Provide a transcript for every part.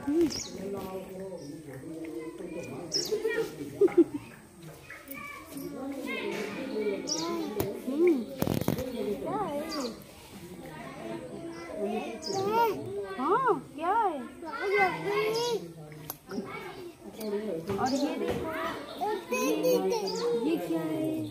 हाँ क्या है और ये देखो ये क्या है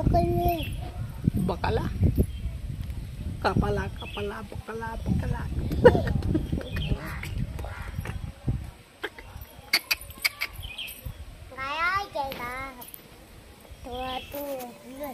bakala. Bakala? Ah. Kapala, kapala, bakala, bakala. Kaya kita. Tuwa, tuwa, tuwa.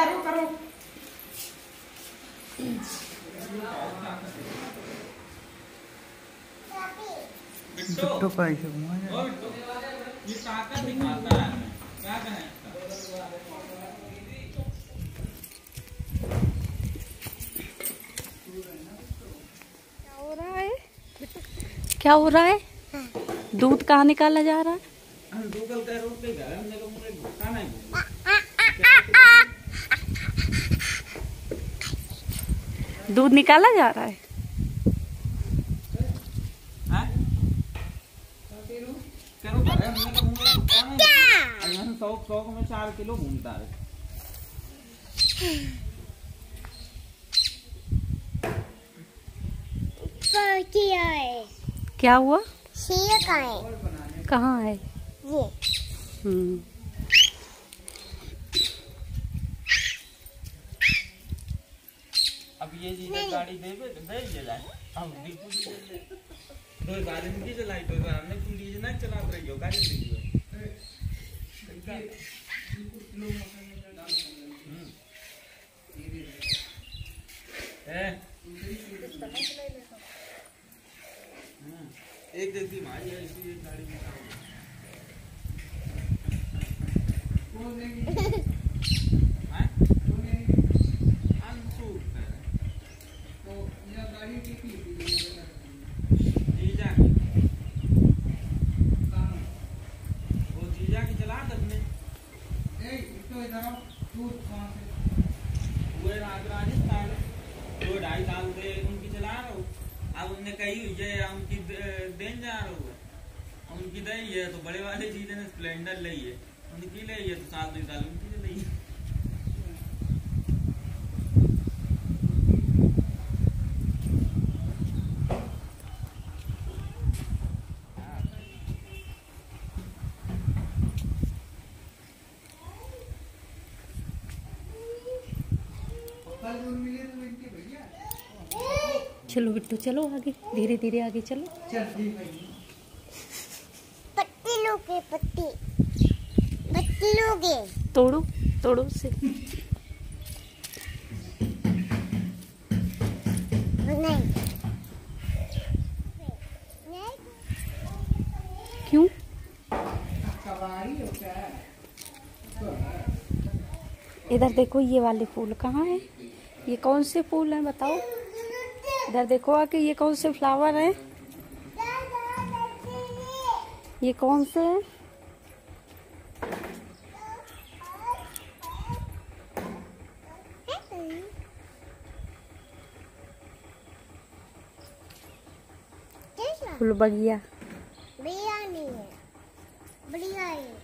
तो करो बिट्टो घुमा ओ बिट्टो ये ताकत दिखाता है क्या कहें क्या हो रहा है? क्या हो रहा है? दूध कहाँ निकाला जा रहा है हम गूगल का रोक के घर हमने को मुझे भूखा नहीं दूध निकाला जा रहा है? हाँ? नहीं। यहाँ सौ सौ में चार किलो घूमता है। क्या है? क्या हुआ? शेर है। कहाँ है? ये हम्म अब ये जी गाड़ी देवे तो भेज दे जाए हम जी दे दे। दो बार चलाई बार हमने पुलिस ना चला रही हो गाड़ी दीजिए ए। हम्म, एक देखती मारी है इसी गाड़ी में राजस्थान, दो ढाई साल उनकी चला अब उनने कही है उनकी देन जा रहा हूँ उनकी दही है तो बड़े वाले चीज़ें है स्प्लेंडर ली है उनकी ले है तो साल, दो साल उनकी। चली चलो बिट्टू चलो आगे धीरे धीरे आगे चलो। पत्ती लोगे पत्ती पत्ती लोगे तोड़ो तोड़ो से नहीं नहीं क्यों इधर देखो ये वाले फूल कहाँ है? ये कौन से फूल हैं बताओ? इधर देखो आके ये कौन से फ्लावर हैं? ये कौन से हैं? फूल बगिया बढ़िया नहीं है। बढ़िया है